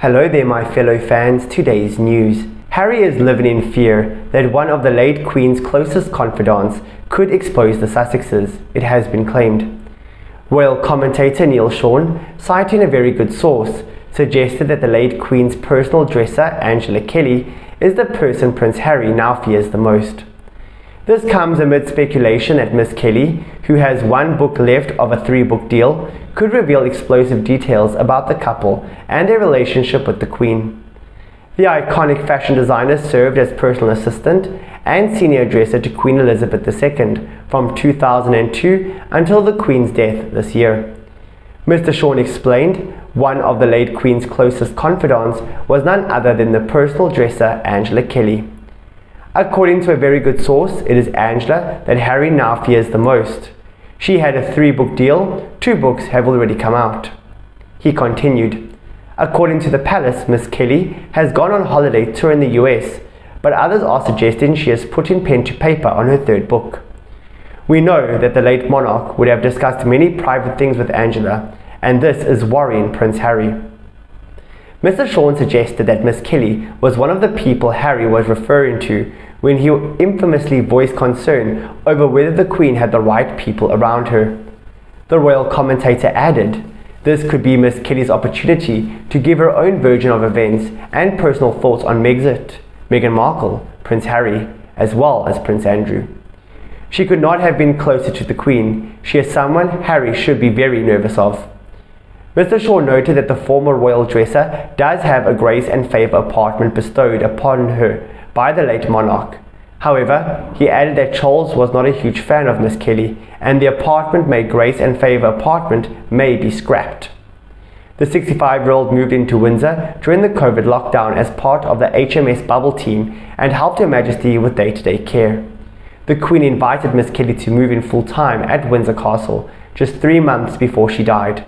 Hello there, my fellow fans. Today's news. Harry is living in fear that one of the late Queen's closest confidants could expose the Sussexes, it has been claimed. Royal commentator Neil Sean, citing a very good source, suggested that the late Queen's personal dresser, Angela Kelly, is the person Prince Harry now fears the most. This comes amid speculation that Miss Kelly, who has one book left of a three book deal, could reveal explosive details about the couple and their relationship with the Queen. The iconic fashion designer served as personal assistant and senior dresser to Queen Elizabeth II from 2002 until the Queen's death this year. Mr. Sean explained one of the late Queen's closest confidants was none other than the personal dresser Angela Kelly. According to a very good source, it is Angela that Harry now fears the most. She had a three book deal, two books have already come out. He continued, According to the palace, Miss Kelly has gone on holiday touring the US, but others are suggesting she has put in pen to paper on her third book. We know that the late monarch would have discussed many private things with Angela, and this is worrying Prince Harry. Mr. Sean suggested that Miss Kelly was one of the people Harry was referring to when he infamously voiced concern over whether the Queen had the right people around her. The royal commentator added, this could be Miss Kelly's opportunity to give her own version of events and personal thoughts on Megxit, Meghan Markle, Prince Harry, as well as Prince Andrew. She could not have been closer to the Queen. She is someone Harry should be very nervous of. Mr. Sean noted that the former royal dresser does have a grace and favour apartment bestowed upon her by the late monarch. However, he added that Charles was not a huge fan of Miss Kelly, and the apartment made Grace and Favour apartment may be scrapped. The 65 year old moved into Windsor during the COVID lockdown as part of the HMS bubble team and helped Her Majesty with day to day care. The Queen invited Miss Kelly to move in full time at Windsor Castle just three months before she died.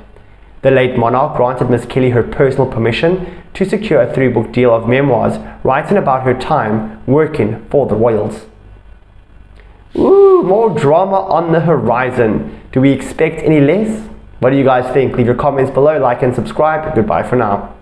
The late monarch granted Miss Kelly her personal permission to secure a three book deal of memoirs writing about her time working for the royals. Ooh, more drama on the horizon. Do we expect any less? What do you guys think? Leave your comments below, like and subscribe. Goodbye for now.